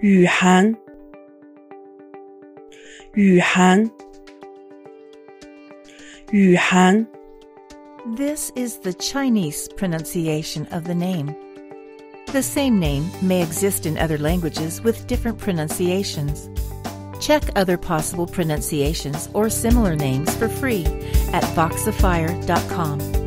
语涵，语涵，语涵。This is the Chinese pronunciation of the name. The same name may exist in other languages with different pronunciations. Check other possible pronunciations or similar names for free at voxifier.com.